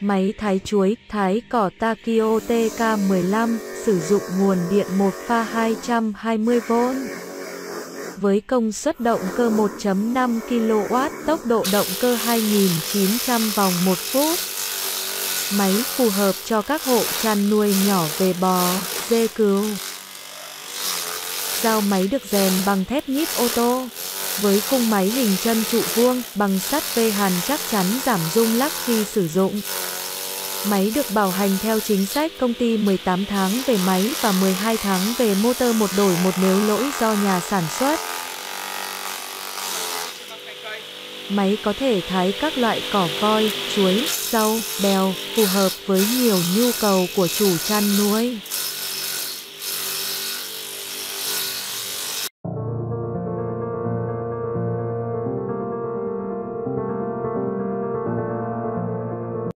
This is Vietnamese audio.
Máy thái chuối, thái cỏ Takio TK15, sử dụng nguồn điện 1 pha 220V. Với công suất động cơ 1.5 kW, tốc độ động cơ 2900 vòng 1 phút. Máy phù hợp cho các hộ chăn nuôi nhỏ về bò, dê cừu. Dao máy được rèn bằng thép nhíp ô tô. Với khung máy hình chân trụ vuông, bằng sắt vê hàn chắc chắn giảm rung lắc khi sử dụng. Máy được bảo hành theo chính sách công ty 18 tháng về máy và 12 tháng về motor một đổi một nếu lỗi do nhà sản xuất. Máy có thể thái các loại cỏ voi, chuối, rau, bèo, phù hợp với nhiều nhu cầu của chủ chăn nuôi.